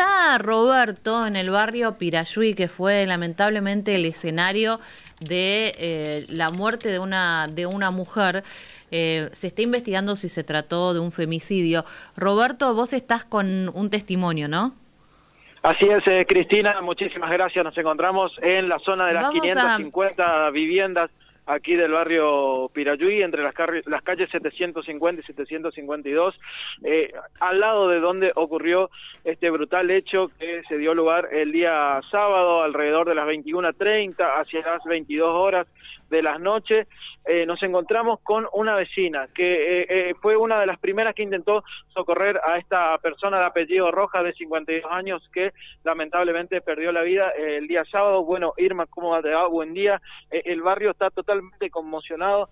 Está Roberto en el barrio Pirayuy, que fue lamentablemente el escenario de eh, la muerte de una, de una mujer. Eh, se está investigando si se trató de un femicidio. Roberto, vos estás con un testimonio, ¿no? Así es, eh, Cristina, muchísimas gracias. Nos encontramos en la zona de las 550 viviendas aquí del barrio Pirayuy, entre las, las calles 750 y 752, eh, al lado de donde ocurrió este brutal hecho que se dio lugar el día sábado alrededor de las 21.30 hacia las 22 horas de las noches, eh, nos encontramos con una vecina que eh, eh, fue una de las primeras que intentó socorrer a esta persona de apellido Roja de 52 años que lamentablemente perdió la vida el día sábado. Bueno, Irma, ¿cómo te va? Buen día. el barrio está totalmente conmocionado.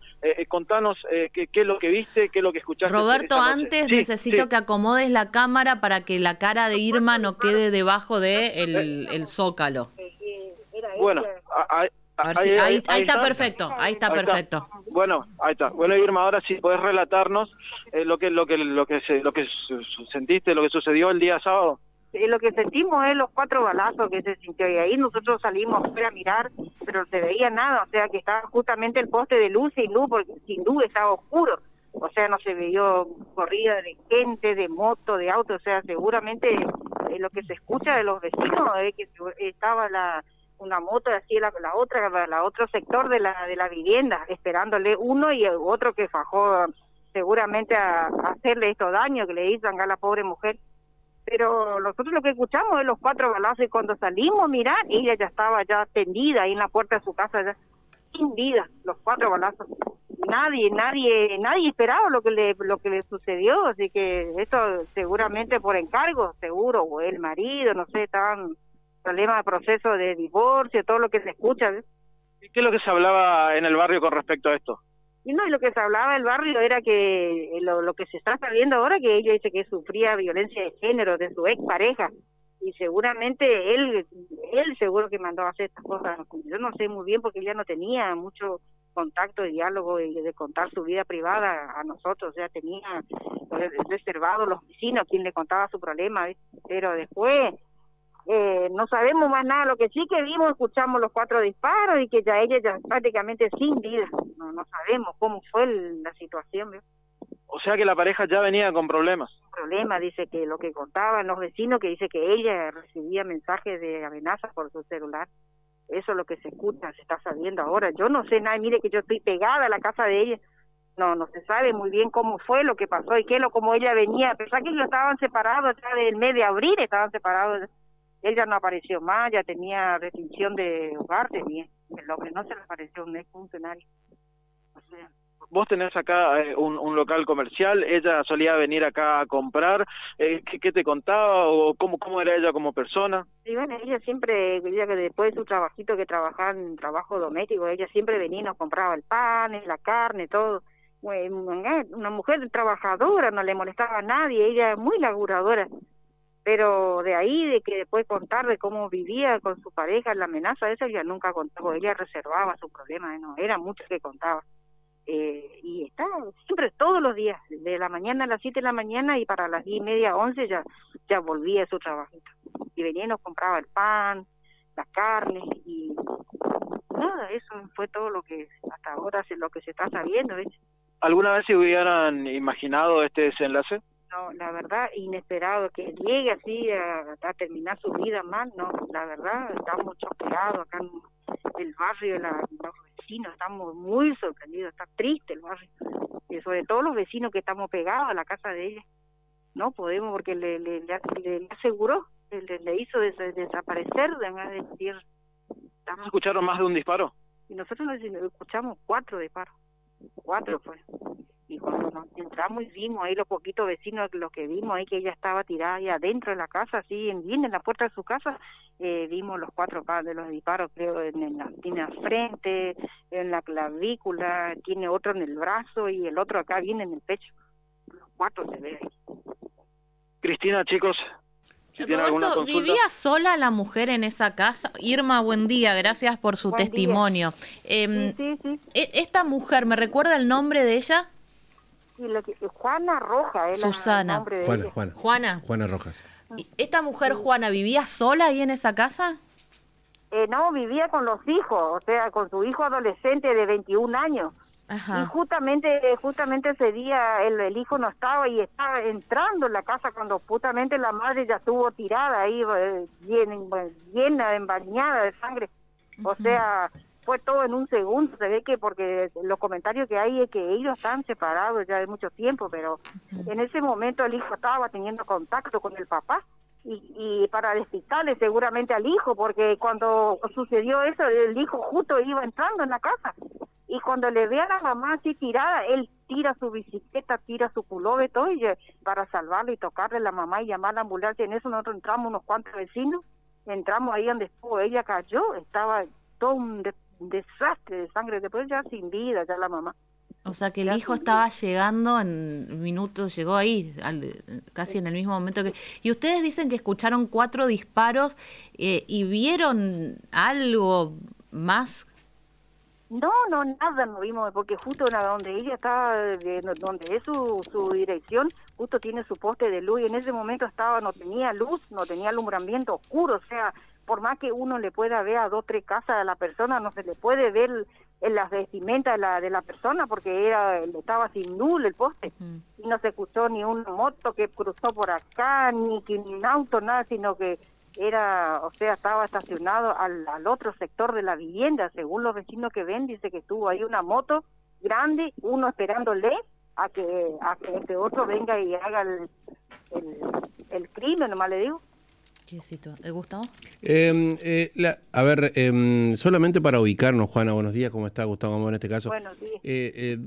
contanos qué, es lo que viste, qué es lo que escuchaste. Roberto, antes necesito que acomodes la cámara para que la cara de Irma no quede debajo de el, zócalo. Bueno, ahí, está, perfecto, ahí está perfecto. Bueno, ahí está. Bueno, Irma, ahora sí puedes relatarnos eh, lo que lo que lo que se, lo que sentiste, lo que sucedió el día sábado. lo que sentimos es los cuatro balazos que se sintió y ahí nosotros salimos a mirar, pero no se veía nada, o sea que estaba justamente el poste de luz sin luz, porque sin luz estaba oscuro, o sea no se veía corrida de gente, de moto, de auto, o sea seguramente eh, lo que se escucha de los vecinos es que estaba la una moto y así la, la otra, la otro sector de la, de la vivienda, esperándole uno y otro que fajó seguramente a, hacerle estos daños que le hizo a la pobre mujer. Pero nosotros lo que escuchamos es los cuatro balazos y cuando salimos, mirar, ella ya estaba ya tendida ahí en la puerta de su casa, ya sin vida, los cuatro balazos. Nadie, nadie, nadie esperaba lo que le, lo que le sucedió, así que esto seguramente por encargo, seguro, o el marido, no sé, estaban problema de proceso de divorcio, todo lo que se escucha. ¿Y qué es lo que se hablaba en el barrio con respecto a esto? Y no, y lo que se hablaba en el barrio era que lo, lo que se está sabiendo ahora, que ella dice que sufría violencia de género de su ex pareja y seguramente él él seguro que mandó a hacer estas cosas. Yo no sé muy bien porque ella no tenía mucho contacto y diálogo y de contar su vida privada a nosotros, o sea, tenía reservado los vecinos quien le contaba su problema, pero después eh, no sabemos más nada, lo que sí que vimos, escuchamos los cuatro disparos y que ya ella ya prácticamente sin vida, no, no sabemos cómo fue la situación. O sea que la pareja ya venía con problemas. Problema, dice que lo que contaban los vecinos, que dice que ella recibía mensajes de amenaza por su celular. Eso es lo que se escucha, se está sabiendo ahora. Yo no sé nada, mire que yo estoy pegada a la casa de ella. No, no se sabe muy bien cómo fue lo que pasó y qué lo como ella venía. A pesar que ellos estaban separados ya del mes de abril, estaban separados ella no apareció más, ya tenía restricción de hogar, tenía. El hombre no se le apareció un ex funcionario. Vos tenés acá eh, un, local comercial, ella solía venir acá a comprar, eh, ¿qué, te contaba o cómo, cómo era ella como persona? Sí, bueno, ella siempre, ella que después de su trabajito que trabajaba en trabajo doméstico, ella siempre venía y nos compraba el pan, la carne, todo. Una mujer trabajadora, no le molestaba a nadie, ella es muy laburadora pero de ahí de que después contar de cómo vivía con su pareja la amenaza esa ella nunca contaba ella reservaba su problema no era mucho que contaba. Eh, y está siempre todos los días de la mañana a las siete de la mañana y para las diez y media once ya ya volvía a su trabajito. Y venía y nos compraba el pan las carnes y nada eso fue todo lo que hasta ahora es lo que se está sabiendo alguna vez se hubieran imaginado este desenlace no, la verdad, inesperado, que llegue así a, terminar su vida mal, no, la verdad, estamos choqueados acá en el barrio, la, los vecinos, estamos muy sorprendidos, está triste el barrio, y sobre todo los vecinos que estamos pegados a la casa de ella, no podemos porque le, le, le, aseguró, le, le hizo desaparecer de la tierra. ¿Escucharon más de un disparo? Y nosotros escuchamos cuatro disparos, cuatro fue y cuando nos entramos y vimos ahí los poquitos vecinos, lo que vimos ahí que ella estaba tirada ahí adentro de la casa, así en, bien en la puerta de su casa, eh, vimos los cuatro de los disparos, creo, en, la, tiene frente, en la clavícula, tiene otro en el brazo y el otro acá viene en el pecho. Los cuatro se ve ahí. Cristina, chicos, ¿vivía sola la mujer en esa casa? Irma, buen día, gracias por su testimonio. Em, e, ¿Esta mujer, me recuerda el nombre de ella? Juana Roja Susana. Juana, Juana. Juana. Juana Rojas. ¿Esta mujer, Juana, vivía sola ahí en esa casa? Eh, no, vivía con los hijos, o sea, con su hijo adolescente de 21 años. Y justamente justamente ese día el, hijo no estaba y estaba entrando en la casa cuando justamente la madre ya estuvo tirada ahí, eh, llena, llena, embañada de sangre. O sea, fue todo en un segundo. Se ve que porque los comentarios que hay es que ellos están separados ya de mucho tiempo, pero en ese momento el hijo estaba teniendo contacto con el papá y, para despistarle seguramente al hijo, porque cuando sucedió eso, el hijo justo iba entrando en la casa. Y cuando le ve a la mamá así tirada, él tira su bicicleta, tira su pullover, todo, y, para salvarle y tocarle a la mamá y llamar a la ambulancia. En eso nosotros entramos unos cuantos vecinos, entramos ahí donde estuvo, ella cayó, estaba todo un desastre de sangre, después ya sin vida, ya la mamá. O sea que el hijo estaba llegando en minutos, llegó ahí, casi en el mismo momento que... Y ustedes dicen que escucharon cuatro disparos eh, y vieron algo más. No, no, nada no vimos, porque justo donde ella estaba, donde es su, su dirección, justo tiene su poste de luz y en ese momento estaba, no tenía luz, no tenía alumbramiento oscuro, o sea, por más que uno le pueda ver a dos tres casas a la persona, no se le puede ver en las vestimentas de la, de la persona porque era estaba sin luz el poste. Y no se escuchó ni una moto que cruzó por acá, ni, ni un auto, nada, sino que era, o sea, estaba estacionado al, al otro sector de la vivienda, según los vecinos que ven, dice que estuvo ahí una moto grande, uno esperándole a que a que este otro venga y haga el, el, el crimen, nomás le digo. ¿Qué cito? ¿Eh, Gustavo? Em, eh, a ver, em, solamente para ubicarnos, Juana, buenos días, ¿cómo está Gustavo en este caso? Buenos días. Eh,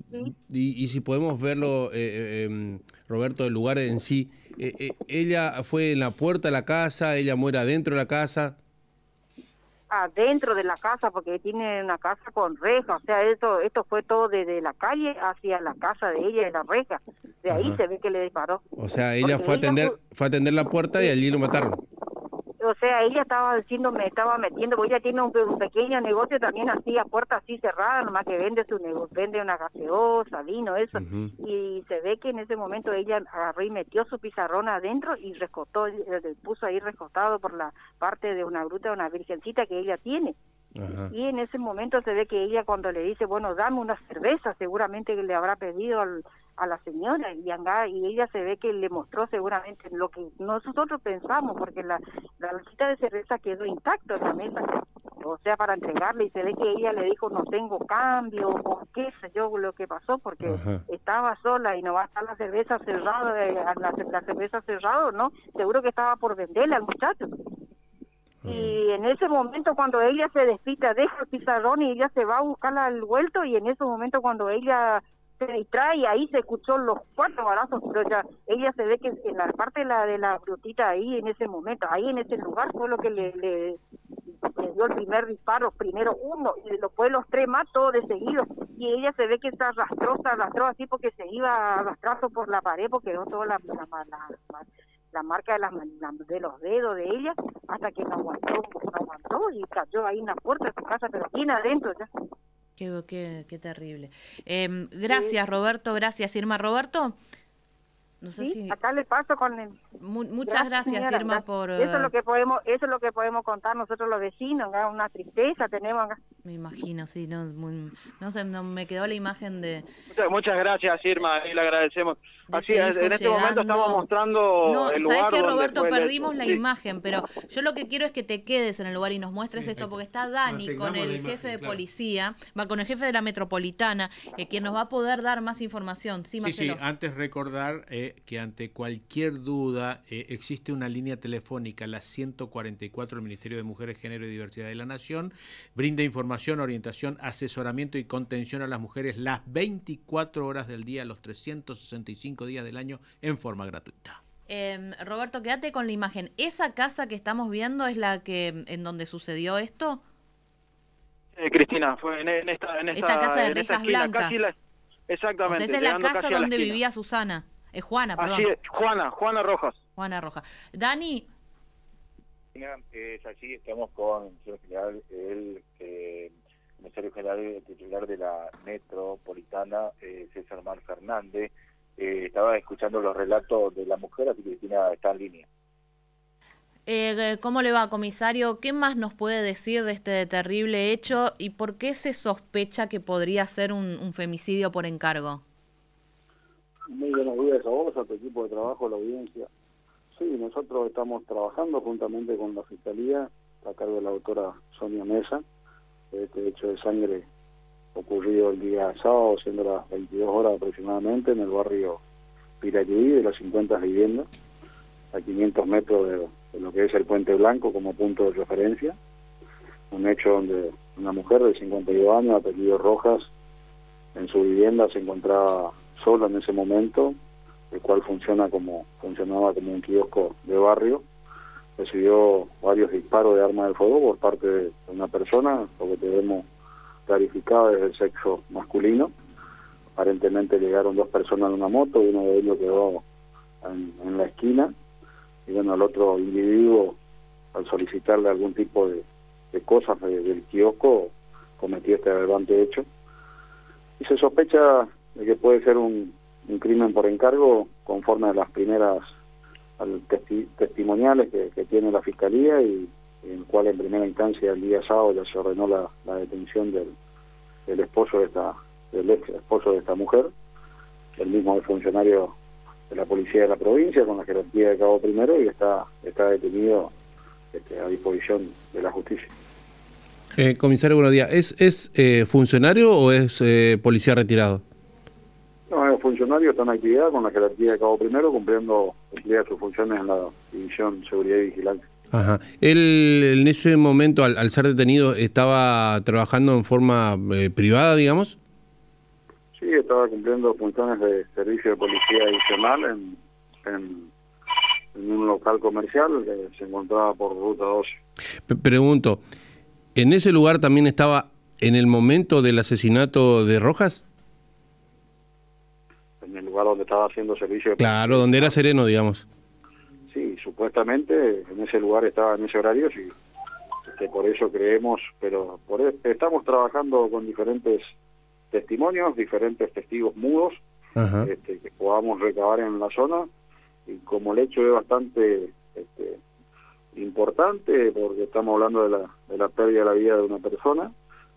y, si podemos verlo, em, Roberto, el lugar en sí, ¿ella fue en la puerta de la casa, ella muere adentro de la casa? Adentro de la casa, porque tiene una casa con reja, o sea, esto, esto fue todo desde la calle hacia la casa de ella, de la reja. De ahí se ve que le disparó. O sea, ella fue a atender, fue a atender la puerta y allí lo mataron o sea, ella estaba diciendo, me estaba metiendo, porque ella tiene un, pequeño negocio también así, a puerta así cerrada, nomás que vende su negocio, vende una gaseosa, vino, eso, y se ve que en ese momento ella agarró y metió su pizarrón adentro y rescotó, eh, puso ahí rescotado por la parte de una gruta, una virgencita que ella tiene. Y en ese momento se ve que ella cuando le dice, bueno, dame una cerveza, seguramente le habrá pedido al, a la señora y, y ella se ve que le mostró seguramente lo que nosotros pensamos, porque la, la de cerveza quedó intacta en la mesa, o sea, para entregarle, y se ve que ella le dijo, no tengo cambio, o qué sé yo lo que pasó, porque estaba sola y no va a estar la cerveza cerrada, eh, la, la cerveza cerrada, ¿no? Seguro que estaba por venderle al muchacho. Y en ese momento cuando ella se despita, deja el pizarrón y ella se va a buscar al vuelto y en ese momento cuando ella se distrae y ahí se escuchó los cuatro balazos, pero ya ella se ve que en la parte de la de la brutita ahí en ese momento, ahí en ese lugar fue lo que le, le, dio el primer disparo, primero uno y después los tres más todos de seguido y ella se ve que se arrastró, se arrastró así porque se iba arrastrando por la pared porque quedó toda la, la, la marca de, las, de los dedos de ella hasta que no aguantó, no aguantó y cayó ahí en la puerta de su casa, pero tiene adentro ya. Qué, qué, qué terrible. Eh, gracias, Roberto. Gracias, Irma. Roberto. No sé si... acá le paso con el... muchas gracias, Irma, por... Eso es lo que podemos eso es lo que podemos contar nosotros los vecinos, una tristeza tenemos Me imagino, sí, no, no sé, no, me quedó la imagen de... Muchas, gracias, Irma, y le agradecemos. Así es, en este momento estamos mostrando no, el lugar que Roberto perdimos la imagen, pero yo lo que quiero es que te quedes en el lugar y nos muestres esto, porque está Dani con el jefe de policía, va con el jefe de la metropolitana, eh, quien nos va a poder dar más información. Sí, sí, sí, antes recordar eh, que ante cualquier duda eh, existe una línea telefónica, la 144 del Ministerio de Mujeres, Género y Diversidad de la Nación, brinda información, orientación, asesoramiento y contención a las mujeres las 24 horas del día, los 365 días del año en forma gratuita. Em, Roberto, quédate con la imagen. ¿Esa casa que estamos viendo es la que en donde sucedió esto? Cristina, fue en, esta, en esta, casa de rejas blancas. exactamente. esa es la casa donde vivía Susana. Es Juana, perdón. Así es, Juana, Juana Rojas. Juana Rojas. Dani. Es así, estamos con el señor general, el eh, comisario general titular de la metropolitana, eh, César Mar Fernández. Eh, estaba escuchando los relatos de la mujer, así que Cristina está en línea. Eh, ¿Cómo le va, comisario? ¿Qué más nos puede decir de este terrible hecho y por qué se sospecha que podría ser un, femicidio por encargo? Muy buenos días a vos, a tu equipo de trabajo, a la audiencia. Sí, nosotros estamos trabajando juntamente con la Fiscalía, a cargo de la doctora Sonia Mesa, este hecho de sangre ocurrido el día sábado, siendo las 22 horas aproximadamente, en el barrio Pirayuí de las 50 viviendas, a 500 metros de de lo que es el Puente Blanco como punto de referencia. Un hecho donde una mujer de 52 años, apellido Rojas, en su vivienda se encontraba sola en ese momento, el cual funciona como funcionaba como un kiosco de barrio. Recibió varios disparos de arma de fuego por parte de una persona, lo que tenemos clarificado desde el sexo masculino. Aparentemente llegaron dos personas en una moto, uno de ellos quedó en la esquina y bueno, al otro individuo, al solicitarle algún tipo de, cosas del kiosco, cometió este aberrante hecho. Y se sospecha de que puede ser un, crimen por encargo conforme a las primeras testimoniales que, tiene la Fiscalía y, en el cual en primera instancia el día sábado ya se ordenó la, detención del, del esposo de esta del ex esposo de esta mujer, el mismo funcionario de la policía de la provincia con la jerarquía de cabo primero y está está detenido este, a disposición de la justicia. Eh, comisario, buenos días. ¿Es, es eh, funcionario o es eh, policía retirado? No, es funcionario, está en actividad con la jerarquía de cabo primero, cumpliendo cumplía sus funciones en la División Seguridad y Vigilancia. Ajá. Él en ese momento, al, al ser detenido, estaba trabajando en forma privada, digamos. Sí, estaba cumpliendo funciones de servicio de policía adicional en, en, un local comercial que se encontraba por Ruta 12. pregunto, ¿en ese lugar también estaba en el momento del asesinato de Rojas? En el lugar donde estaba haciendo servicio de Claro, donde era sereno, digamos. Sí, supuestamente en ese lugar estaba en ese horario, sí. Este, por eso creemos, pero por, e, estamos trabajando con diferentes testimonios, diferentes testigos mudos este, que podamos recabar en la zona y como el hecho es bastante este, importante porque estamos hablando de la, de la pérdida de la vida de una persona,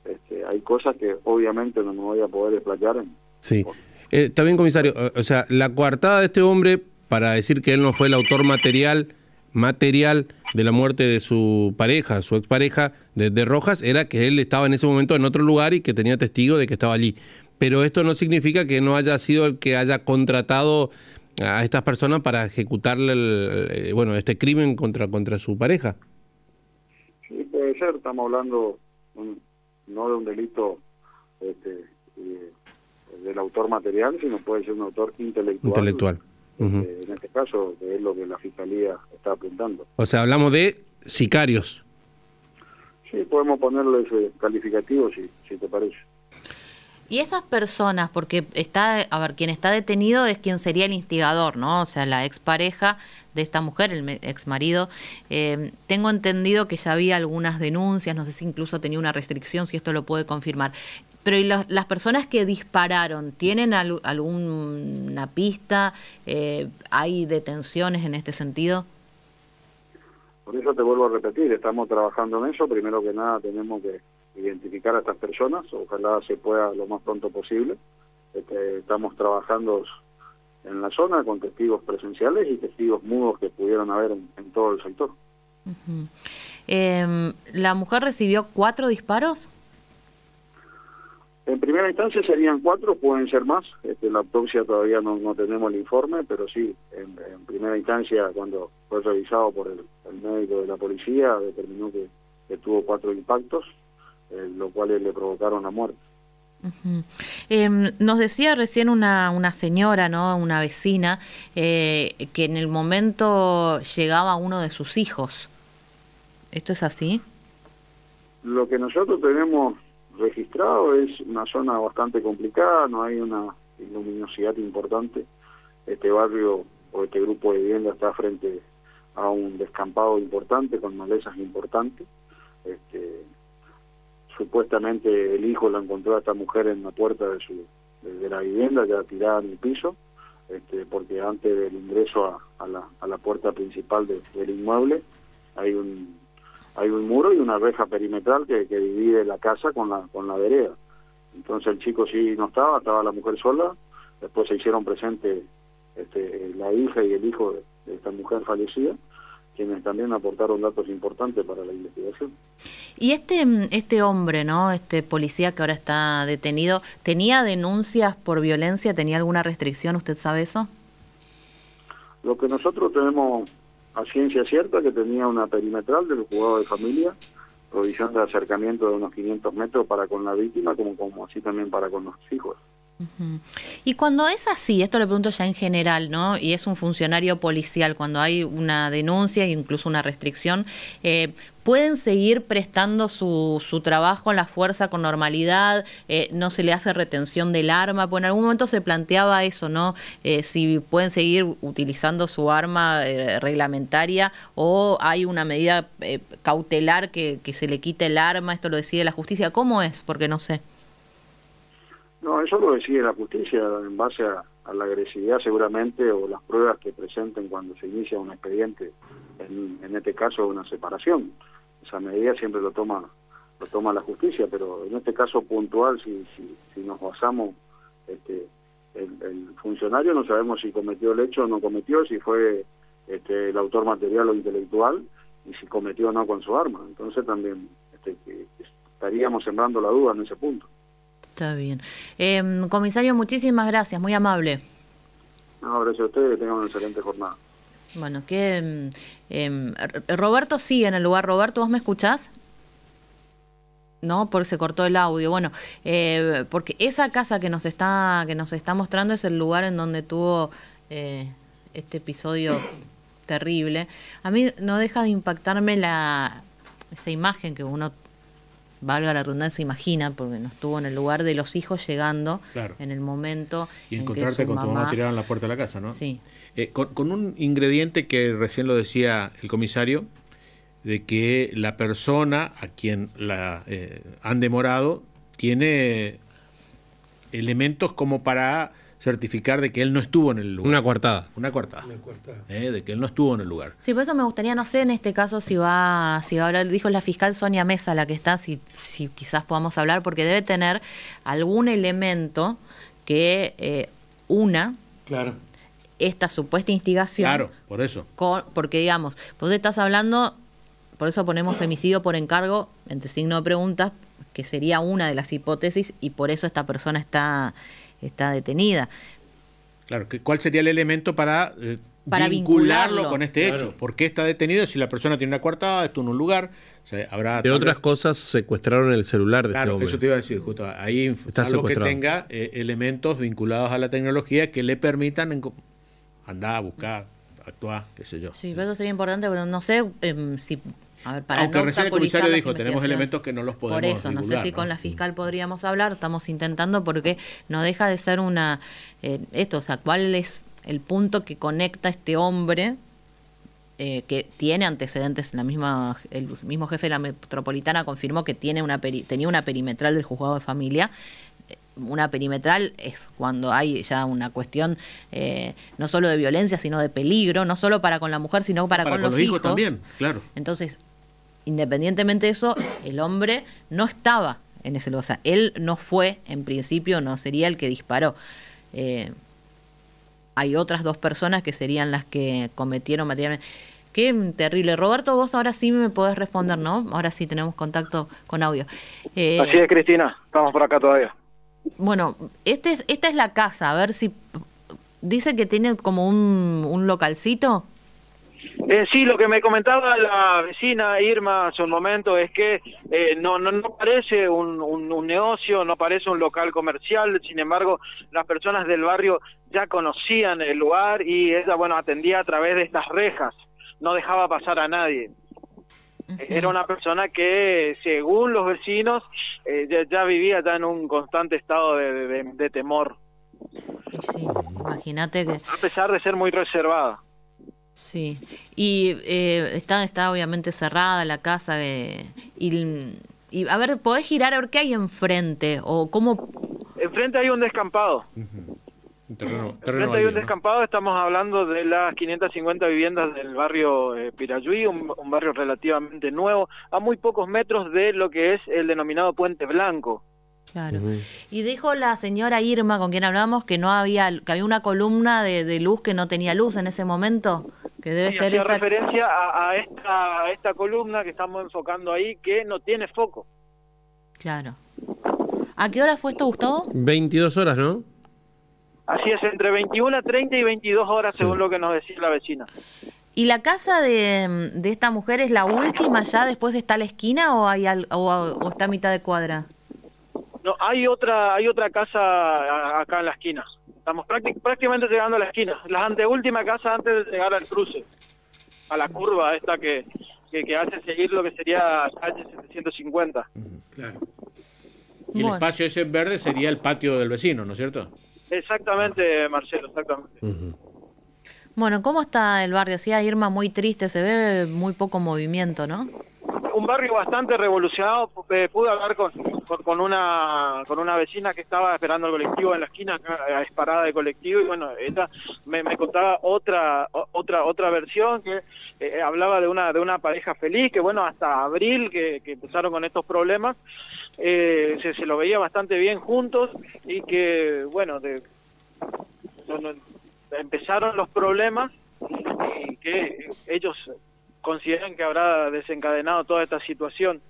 este, hay cosas que obviamente no me voy a poder explayar. En, sí, eh, está bien comisario, o sea, la coartada de este hombre para decir que él no fue el autor material material de la muerte de su pareja, su expareja de, de Rojas, era que él estaba en ese momento en otro lugar y que tenía testigo de que estaba allí. Pero esto no significa que no haya sido el que haya contratado a estas personas para ejecutarle el, eh, bueno este crimen contra contra su pareja. Sí, puede ser. Estamos hablando no de un delito este, eh, del autor material, sino puede ser un autor intelectual. Intelectual. Eh, en este caso, es lo que la Fiscalía está apuntando. O sea, hablamos de sicarios. Sí, podemos ponerle ese calificativo si, si te parece. Y esas personas, porque está, a ver, quien está detenido es quien sería el instigador, ¿no? O sea, la expareja de esta mujer, el ex marido. Eh, tengo entendido que ya había algunas denuncias, no sé si incluso tenía una restricción, si esto lo puede confirmar. Pero ¿y las personas que dispararon tienen alguna pista? Eh, ¿Hay detenciones en este sentido? Por eso te vuelvo a repetir, estamos trabajando en eso. Primero que nada tenemos que identificar a estas personas, ojalá se pueda lo más pronto posible. Este, estamos trabajando en la zona con testigos presenciales y testigos mudos que pudieran haber en, todo el sector. Em, ¿La mujer recibió cuatro disparos? En primera instancia serían cuatro, pueden ser más. Este, la autopsia todavía no, no tenemos el informe, pero sí, en, primera instancia, cuando fue revisado por el, médico de la policía, determinó que, tuvo cuatro impactos, eh, lo cual le provocaron la muerte. Em, nos decía recién una, una señora, ¿no? una vecina, eh, que en el momento llegaba uno de sus hijos. ¿Esto es así? Lo que nosotros tenemos registrado. Es una zona bastante complicada, no hay una luminosidad importante. Este barrio o este grupo de vivienda está frente a un descampado importante con malezas importantes. Este, supuestamente el hijo la encontró a esta mujer en la puerta de su de, la vivienda ya tirada en el piso este, porque antes del ingreso a, la, a la puerta principal del inmueble hay un hay un muro y una reja perimetral que, que divide la casa con la con la vereda. Entonces el chico sí no estaba, estaba la mujer sola, después se hicieron presentes este, la hija y el hijo de, esta mujer fallecida, quienes también aportaron datos importantes para la investigación. Y este este hombre, ¿no? Este policía que ahora está detenido, ¿tenía denuncias por violencia? ¿Tenía alguna restricción? ¿Usted sabe eso? Lo que nosotros tenemos a ciencia cierta que tenía una perimetral del juzgado de familia, provisión de acercamiento de unos 500 metros para con la víctima, como, como así también para con los hijos. Y cuando es así, esto le pregunto ya en general, ¿no? Y es un funcionario policial, cuando hay una denuncia e incluso una restricción, eh, ¿pueden seguir prestando su, su trabajo en la fuerza con normalidad? Eh, ¿No se le hace retención del arma? Pues en algún momento se planteaba eso, ¿no? Eh, si pueden seguir utilizando su arma reglamentaria o hay una medida cautelar que se le quite el arma, esto lo decide la justicia. ¿Cómo es? Porque no sé. No, eso lo decide la justicia en base a, la agresividad seguramente o las pruebas que presenten cuando se inicia un expediente, en, este caso una separación. Esa medida siempre lo toma lo toma la justicia, pero en este caso puntual, si, si, nos basamos, este, el, funcionario no sabemos si cometió el hecho o no cometió, si fue este, el autor material o intelectual y si cometió o no con su arma. Entonces también este, estaríamos sembrando la duda en ese punto. Está bien. Eh, comisario, muchísimas gracias, muy amable. No, gracias a ustedes, que tengan una excelente jornada. Bueno, que eh, Roberto sigue en el lugar. Roberto, ¿vos me escuchás? No, porque se cortó el audio. Bueno, eh, porque esa casa que nos está que nos está mostrando es el lugar en donde tuvo eh, este episodio terrible. A mí no deja de impactarme la esa imagen que uno valga la redundancia, imagina, porque no estuvo en el lugar de los hijos llegando en el momento. Y encontrarte con tu mamá tirada en la puerta de la casa, ¿no? Sí. Eh, con, un ingrediente que recién lo decía el comisario, de que la persona a quien la eh, han demorado tiene elementos como para certificar de que él no estuvo en el lugar. Una coartada. Una coartada. Eh, de que él no estuvo en el lugar. Sí, por eso me gustaría, no sé en este caso si va, si va a hablar, dijo la fiscal Sonia Mesa, la que está, si, si quizás podamos hablar, porque debe tener algún elemento que eh, una claro. esta supuesta instigación. Claro, por eso. porque digamos, vos estás hablando, por eso ponemos femicidio por encargo, entre signo de preguntas, que sería una de las hipótesis, y por eso esta persona está está detenida. Claro, ¿cuál sería el elemento para, eh, vincularlo, con este hecho? ¿Por qué está detenido si la persona tiene una coartada, estuvo en un lugar? habrá de otras cosas, secuestraron el celular de este claro, eso te iba a decir, justo ahí está algo que tenga eh, elementos vinculados a la tecnología que le permitan andar, buscar, actuar, qué sé yo. Sí, pero eso sería importante, pero no sé em, si aunque recién el comisario dijo, tenemos elementos que no los podemos Por eso, no sé si con la fiscal podríamos hablar, estamos intentando porque no deja de ser una... Eh, esto, o sea, ¿cuál es el punto que conecta a este hombre eh, que tiene antecedentes en la misma el mismo jefe de la metropolitana confirmó que tiene una tenía una perimetral del juzgado de familia. Eh, una perimetral es cuando hay ya una cuestión no solo de violencia sino de peligro no solo para con la mujer sino para, con, los, hijos. también claro. Entonces independientemente de eso, el hombre no estaba en ese lugar. O sea, él no fue, en principio, no sería el que disparó. Eh, hay otras dos personas que serían las que cometieron materialmente. Qué terrible. Roberto, vos ahora sí me podés responder, ¿no? Ahora sí tenemos contacto con audio. Eh, Así es, Cristina. Estamos por acá todavía. Bueno, este es, esta es la casa. A ver si... Dice que tiene como un, un localcito. Eh, sí, lo que me comentaba la vecina Irma hace un momento es que eh, no, no, no parece un, un, negocio, no parece un local comercial, sin embargo, las personas del barrio ya conocían el lugar y ella, bueno, atendía a través de estas rejas, no dejaba pasar a nadie. Era una persona que, según los vecinos, eh, ya, vivía ya en un constante estado de, de temor. Sí, imagínate que... A pesar de ser muy reservada. Sí, y eh, está, está obviamente cerrada la casa. De, y, a ver, ¿podés girar a ver qué hay enfrente? o cómo Enfrente hay un descampado. Terreno, terreno hay un descampado, estamos hablando de las 550 viviendas del barrio eh, Pirayuí, un, barrio relativamente nuevo, a muy pocos metros de lo que es el denominado Puente Blanco. Claro. Y dijo la señora Irma, con quien hablamos, que no había, que había una columna de, luz que no tenía luz en ese momento, que debe ser esa... referencia a, esta, a esta columna que estamos enfocando ahí, que no tiene foco. Claro. ¿A qué hora fue esto, Gustavo? 22 horas, ¿no? Así es, entre 21, 30 y 22 horas, según lo que nos decía la vecina. ¿Y la casa de, esta mujer es la última ya? ¿Después está la esquina o, hay o, está a mitad de cuadra? No, hay otra, hay otra casa acá en la esquina. Estamos prácticamente llegando a la esquina. La anteúltima casa antes de llegar al cruce, a la curva esta que, que, hace seguir lo que sería calle 750. Claro. Y el espacio ese verde sería el patio del vecino, ¿no es cierto? Exactamente, Marcelo, exactamente. Bueno, ¿cómo está el barrio? Sí, Irma muy triste, se ve muy poco movimiento, ¿no? Un barrio bastante revolucionado. Eh, pude hablar con, con, una con una vecina que estaba esperando el colectivo en la esquina, es parada de colectivo, y bueno, ella me, contaba otra otra otra versión que eh, hablaba de una de una pareja feliz, que bueno, hasta abril que, que empezaron con estos problemas, eh, se, se, lo veía bastante bien juntos y que, bueno, de, empezaron los problemas y que ellos consideran que habrá desencadenado toda esta situación,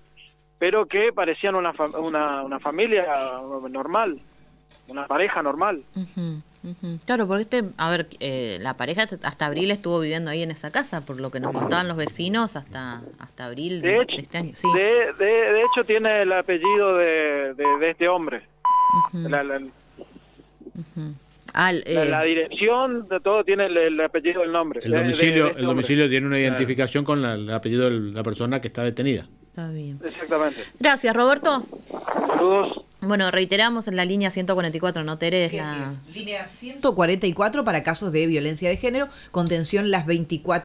pero que parecían una, una, una familia normal, una pareja normal. Claro, porque este, a ver, eh, la pareja hasta abril estuvo viviendo ahí en esa casa, por lo que nos contaban los vecinos, hasta hasta abril de, este año. Sí. De, de, hecho, tiene el apellido de, de este hombre. la, eh, la, dirección de todo tiene el, apellido del nombre. El domicilio, el domicilio tiene una identificación con el apellido de la persona que está detenida. Está bien. Exactamente. Gracias, Roberto. Saludos. Bueno, reiteramos en la línea 144, ¿no, Teresa? la... Línea 144 para casos de violencia de género, contención las 24